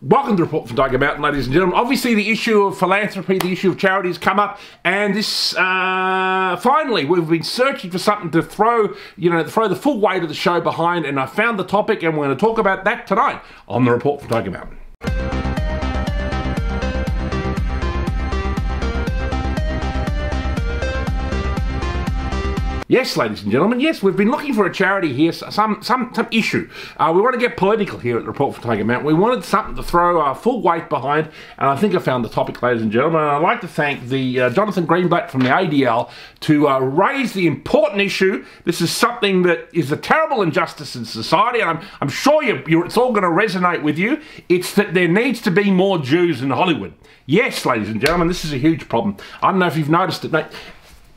Welcome to the Report from Tiger Mountain, ladies and gentlemen. Obviously, the issue of philanthropy, the issue of charities come up, and this uh, finally we've been searching for something to throw, you know, throw the full weight of the show behind, and I found the topic, and we're going to talk about that tonight on the Report from Tiger Mountain. Yes, ladies and gentlemen, yes, we've been looking for a charity here, some some some issue. Uh, we want to get political here at the Report from Tiger Mountain. We wanted something to throw our full weight behind, and I think I found the topic, ladies and gentlemen. And I'd like to thank the uh, Jonathan Greenblatt from the ADL to uh, raise the important issue. This is something that is a terrible injustice in society, and I'm, I'm sure you, it's all going to resonate with you. It's that there needs to be more Jews in Hollywood. Yes, ladies and gentlemen, this is a huge problem. I don't know if you've noticed it, mate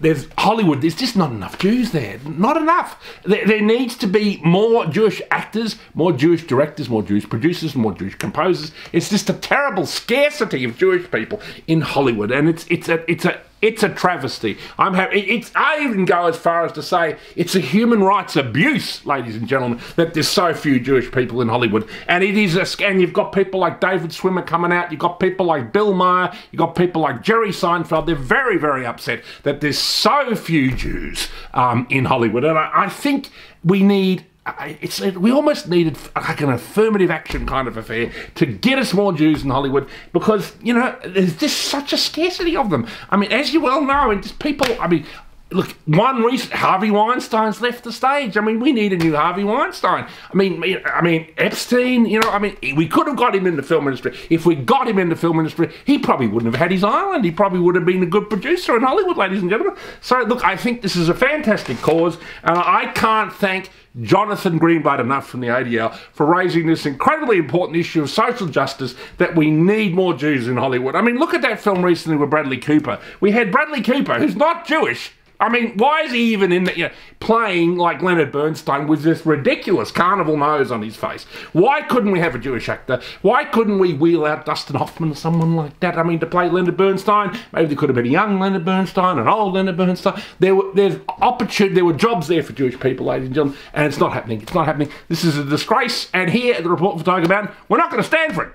there's Hollywood, there's just not enough Jews there. Not enough. There, there, needs to be more Jewish actors, more Jewish directors, more Jewish producers, more Jewish composers. It's just a terrible scarcity of Jewish people in Hollywood, and it's it's a it's a it's a travesty. I'm happy. It's. I even go as far as to say it's a human rights abuse, ladies and gentlemen, that there's so few Jewish people in Hollywood. And it is a. And you've got people like David Schwimmer coming out. You've got people like Bill Maher. You've got people like Jerry Seinfeld. They're very, very upset that there's so few Jews um, in Hollywood. And I, I think we need it's we almost needed like an affirmative action kind of affair to get us more Jews in Hollywood because you know there's just such a scarcity of them. I mean, as you well know, and just people. I mean, look, one reason Harvey Weinstein's left the stage. I mean, we need a new Harvey Weinstein. I mean, I mean Epstein. You know, I mean, we could have got him in the film industry. If we got him in the film industry, he probably wouldn't have had his island. He probably would have been a good producer in Hollywood, ladies and gentlemen. So, look, I think this is a fantastic cause, and I can't thank Jonathan Greenblatt enough from the ADL for raising this incredibly important issue of social justice that we need more Jews in Hollywood. I mean, look at that film recently with Bradley Cooper. We had Bradley Cooper, who's not Jewish, I mean, why is he even in the, you know, playing like Leonard Bernstein with this ridiculous carnival nose on his face? Why couldn't we have a Jewish actor? Why couldn't we wheel out Dustin Hoffman or someone like that? I mean, to play Leonard Bernstein, maybe there could have been a young Leonard Bernstein, an old Leonard Bernstein. There were there's opportunity, there were jobs there for Jewish people, ladies and gentlemen, and it's not happening. It's not happening. This is a disgrace, and here at the Report for Tiger Mountain, we're not going to stand for it.